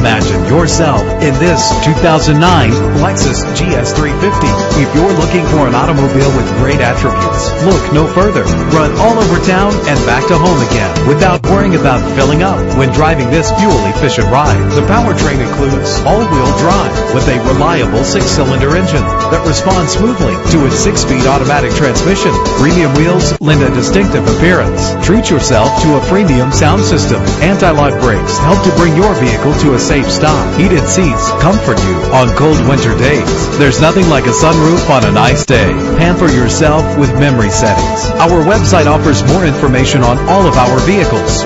Imagine yourself in this 2009 Lexus GS350. If you're looking for an automobile with great attributes, look no further. Run all over town and back to home again without worrying about filling up when driving this fuel-efficient ride. The powertrain includes all-wheel drive with a reliable six-cylinder engine that responds smoothly to its six-speed automatic transmission. Premium wheels lend a distinctive appearance. Treat yourself to a premium sound system. Anti-lock brakes help to bring your vehicle to a safe stop. Heated seats comfort you on cold winter days. There's nothing like a sunroof on a nice day. Pamper yourself with memory settings. Our website offers more information on all of our vehicles.